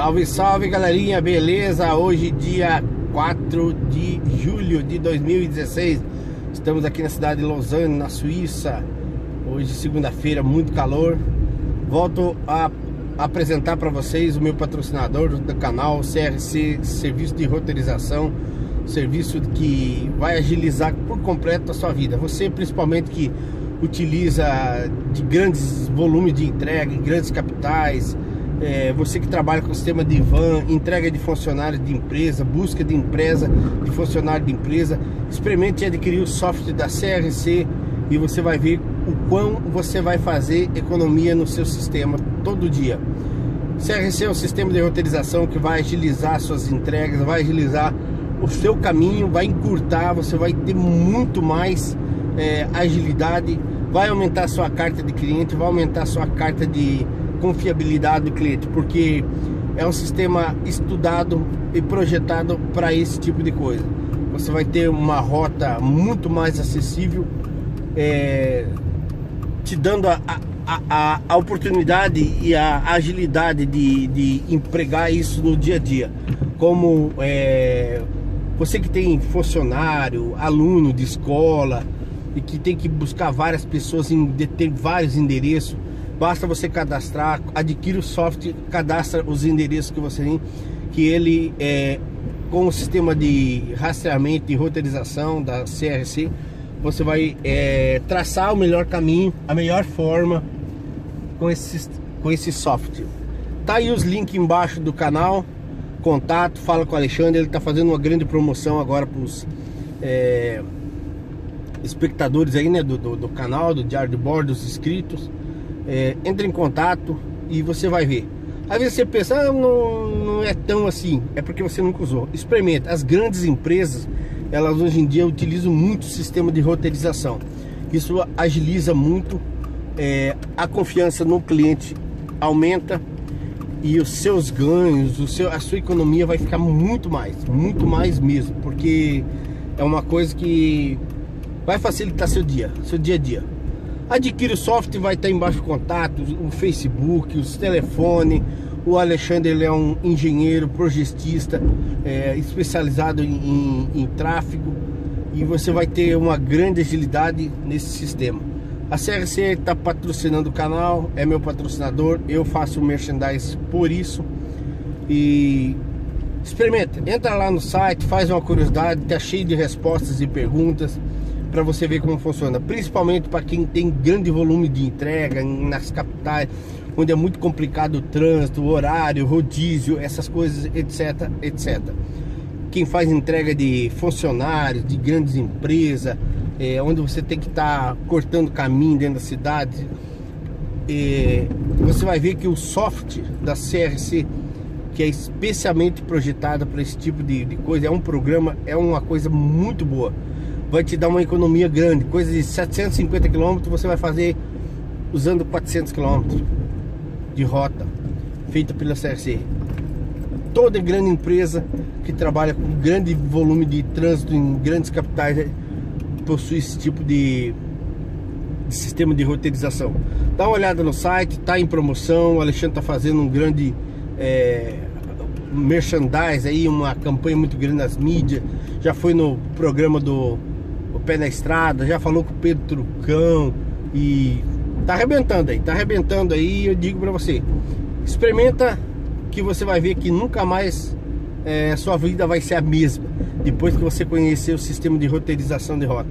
Salve, salve galerinha, beleza? Hoje dia 4 de julho de 2016 Estamos aqui na cidade de Lausanne, na Suíça. Hoje segunda-feira, muito calor. Volto a apresentar para vocês o meu patrocinador do canal CRC Serviço de Roteirização. Serviço que vai agilizar por completo a sua vida. Você principalmente que utiliza de grandes volumes de entrega em grandes capitais é, você que trabalha com sistema de van, entrega de funcionários de empresa, busca de empresa, de funcionário de empresa, experimente adquirir o software da CRC e você vai ver o quão você vai fazer economia no seu sistema todo dia. CRC é um sistema de roteirização que vai agilizar suas entregas, vai agilizar o seu caminho, vai encurtar, você vai ter muito mais é, agilidade, vai aumentar sua carta de cliente, vai aumentar sua carta de confiabilidade do cliente, porque é um sistema estudado e projetado para esse tipo de coisa. Você vai ter uma rota muito mais acessível, é, te dando a, a, a, oportunidade e a agilidade de, de empregar isso no dia a dia. Como é, você que tem funcionário, aluno de escola e que tem que buscar várias pessoas em ter vários endereços Basta você cadastrar, adquire o software, cadastra os endereços que você tem, que ele é com o sistema de rastreamento e roteirização da CRC, você vai é, traçar o melhor caminho, a melhor forma com esse, com esse software. Tá aí os links embaixo do canal, contato, fala com o Alexandre, ele está fazendo uma grande promoção agora para os é, espectadores aí, né, do, do, do, canal, do Diário de Bordo, dos inscritos é, entre em contato e você vai ver. Às vezes você pensa, ah, não, não é tão assim, é porque você nunca usou. Experimenta. As grandes empresas, elas hoje em dia utilizam muito o sistema de roteirização. Isso agiliza muito, é, a confiança no cliente aumenta e os seus ganhos, o seu, a sua economia vai ficar muito mais, muito mais mesmo, porque é uma coisa que vai facilitar seu dia, seu dia a dia. Adquire o software, vai estar embaixo contato, o Facebook, os telefones. O Alexandre ele é um engenheiro, projetista, é, especializado em, em, em tráfego e você vai ter uma grande agilidade nesse sistema. A CRC está patrocinando o canal, é meu patrocinador, eu faço merchandise por isso. E experimenta, entra lá no site, faz uma curiosidade, tá cheio de respostas e perguntas para você ver como funciona, principalmente para quem tem grande volume de entrega nas capitais, onde é muito complicado o trânsito, o horário, rodízio, essas coisas, etc, etc. Quem faz entrega de funcionários, de grandes empresas, é, onde você tem que estar tá cortando caminho dentro da cidade, é, você vai ver que o software da CRC, que é especialmente projetado para esse tipo de, de coisa, é um programa, é uma coisa muito boa vai te dar uma economia grande. Coisa de 750 km você vai fazer usando 400 km de rota feita pela CRC. Toda grande empresa que trabalha com grande volume de trânsito em grandes capitais né, possui esse tipo de, de sistema de roteirização. Dá uma olhada no site, está em promoção. O Alexandre está fazendo um grande é, merchandise aí, uma campanha muito grande nas mídias. Já foi no programa do pé na estrada, já falou com o Pedro Trucão e tá arrebentando aí, tá arrebentando aí. Eu digo para você, experimenta que você vai ver que nunca mais é, sua vida vai ser a mesma depois que você conhecer o sistema de roteirização de rota.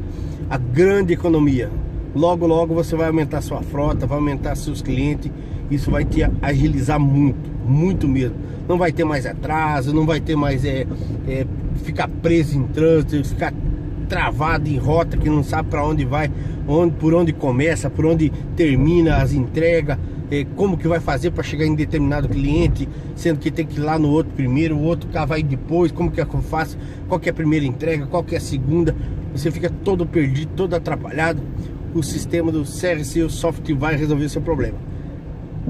A grande economia. Logo, logo você vai aumentar sua frota, vai aumentar seus clientes. Isso vai te agilizar muito, muito mesmo. Não vai ter mais atraso, não vai ter mais é, é ficar preso em trânsito, ficar travado em rota que não sabe para onde vai, onde, por onde começa, por onde termina as entregas, é, como que vai fazer para chegar em determinado cliente, sendo que tem que ir lá no outro primeiro, o outro cá vai depois, como que é que eu faço, qual que é a primeira entrega, qual que é a segunda, você fica todo perdido, todo atrapalhado. O sistema do CRC, o software vai resolver o seu problema.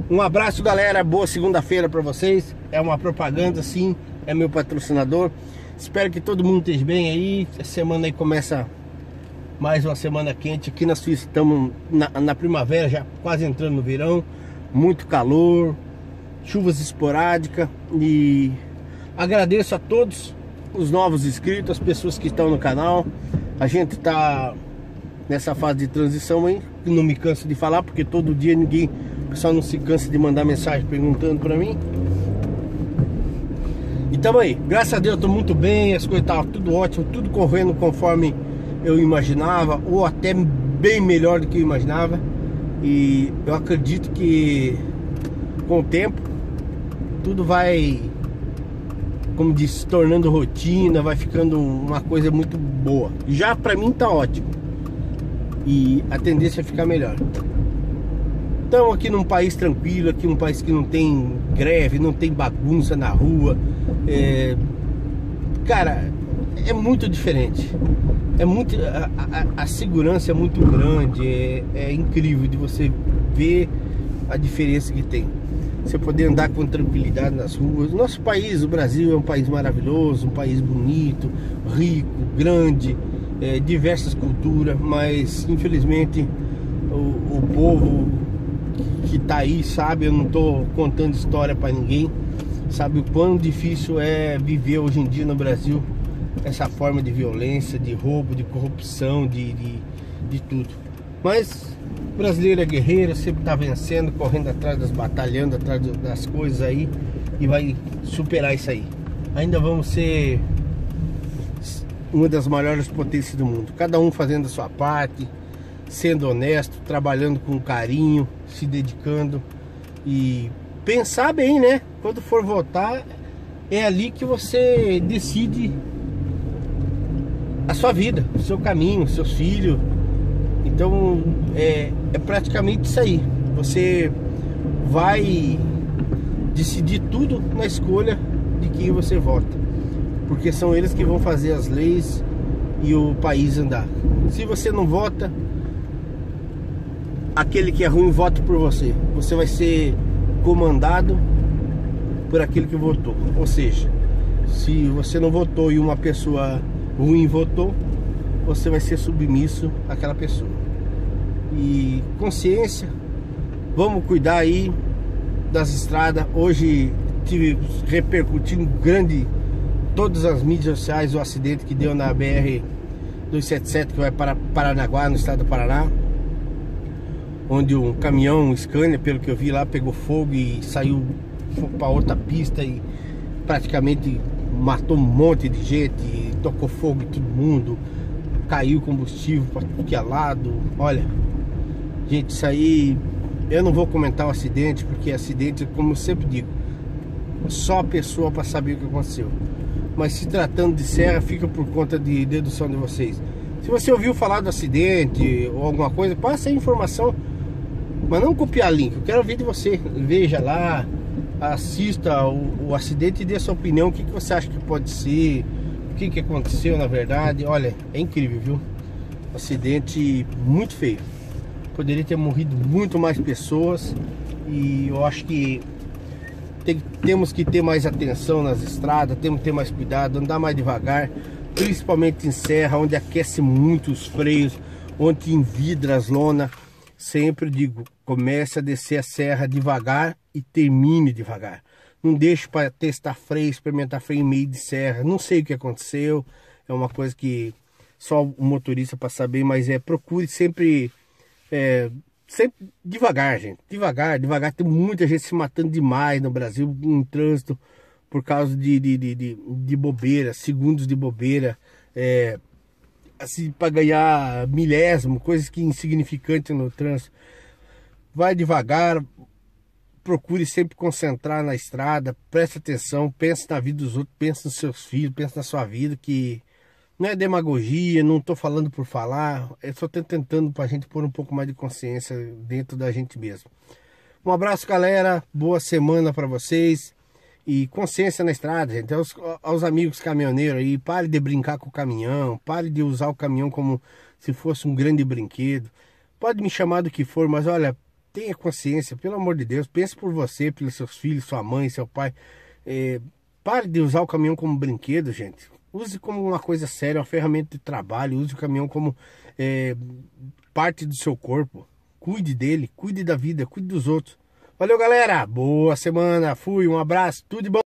Um abraço, galera. Boa segunda-feira para vocês. É uma propaganda, sim. É meu patrocinador. Espero que todo mundo esteja bem aí. A semana aí começa mais uma semana quente. Aqui na Suíça estamos na, na primavera, já quase entrando no verão. Muito calor, chuvas esporádicas e agradeço a todos os novos inscritos, as pessoas que estão no canal. A gente está nessa fase de transição aí, não me canso de falar porque todo dia ninguém, o pessoal não se cansa de mandar mensagem perguntando para mim. E tamo aí, graças a Deus eu tô muito bem, as coisas estavam tudo ótimo, tudo correndo conforme eu imaginava, ou até bem melhor do que eu imaginava. E eu acredito que com o tempo tudo vai, como diz, se tornando rotina, vai ficando uma coisa muito boa. Já para mim tá ótimo. E a tendência é ficar melhor. Estamos aqui num país tranquilo, aqui num país que não tem greve, não tem bagunça na rua. É... Cara, é muito diferente. É muito. A, a, a segurança é muito grande, é, é incrível de você ver a diferença que tem você poder andar com tranquilidade nas ruas. Nosso país, o Brasil, é um país maravilhoso, um país bonito, rico, grande, é, diversas culturas, mas infelizmente o, o povo que está aí sabe, eu não estou contando história para ninguém, sabe o quão difícil é viver hoje em dia no Brasil essa forma de violência, de roubo, de corrupção, de, de, de tudo. Mas brasileiro é guerreiro, sempre tá vencendo, correndo atrás das batalhando atrás das coisas aí e vai superar isso aí. Ainda vamos ser uma das maiores potências do mundo. Cada um fazendo a sua parte, sendo honesto, trabalhando com carinho, se dedicando e pensar bem, né? Quando for votar, é ali que você decide a sua vida, o seu caminho, seus filhos, então é, é praticamente isso aí. Você vai decidir tudo na escolha de quem você vota. Porque são eles que vão fazer as leis e o país andar. Se você não vota, aquele que é ruim vota por você. Você vai ser comandado por aquele que votou. Ou seja, se você não votou e uma pessoa ruim votou, você vai ser submisso àquela pessoa e consciência. Vamos cuidar aí das estradas. Hoje tive repercutindo grande todas as mídias sociais o acidente que deu na BR 277 que vai para Paranaguá, no estado do Paraná. Onde um caminhão, um Scania, pelo que eu vi lá, pegou fogo e saiu para outra pista e praticamente matou um monte de gente, tocou fogo em todo mundo, caiu combustível para tudo que é lado. Olha, Gente, isso aí eu não vou comentar o acidente, porque acidente, como eu sempre digo, só a pessoa para saber o que aconteceu. Mas se tratando de serra, fica por conta de dedução de vocês. Se você ouviu falar do acidente ou alguma coisa, passe a informação, mas não copiar link. Eu quero ver de você. Veja lá, assista o, o acidente e dê sua opinião. O que, que você acha que pode ser? O que, que aconteceu na verdade? Olha, é incrível, viu? Acidente muito feio poderia ter morrido muito mais pessoas e eu acho que tem, temos que ter mais atenção nas estradas, temos que ter mais cuidado, andar mais devagar, principalmente em serra, onde aquece muito os freios, onde envidra as lona. Sempre digo, comece a descer a serra devagar e termine devagar. Não deixe para testar freio, experimentar freio em meio de serra. Não sei o que aconteceu, é uma coisa que só o motorista para saber, mas é procure sempre é, sempre devagar, gente. Devagar, devagar. Tem muita gente se matando demais no Brasil em trânsito por causa de, de, de, de, de bobeira, segundos de bobeira. É, assim, para ganhar milésimo, coisas que insignificantes no trânsito. Vai devagar, procure sempre concentrar na estrada, preste atenção, pense na vida dos outros, pense nos seus filhos, pense na sua vida, que não é demagogia, não estou falando por falar, eu só tentando para a gente pôr um pouco mais de consciência dentro da gente mesmo. Um abraço, galera, boa semana para vocês e consciência na estrada, gente. Aos, aos amigos caminhoneiros aí, pare de brincar com o caminhão, pare de usar o caminhão como se fosse um grande brinquedo. Pode me chamar do que for, mas olha, tenha consciência, pelo amor de Deus, pense por você, pelos seus filhos, sua mãe, seu pai. É, pare de usar o caminhão como brinquedo, gente. Use como uma coisa séria, uma ferramenta de trabalho. Use o caminhão como é, parte do seu corpo. Cuide dele, cuide da vida, cuide dos outros. Valeu, galera. Boa semana. Fui, um abraço. Tudo de bom.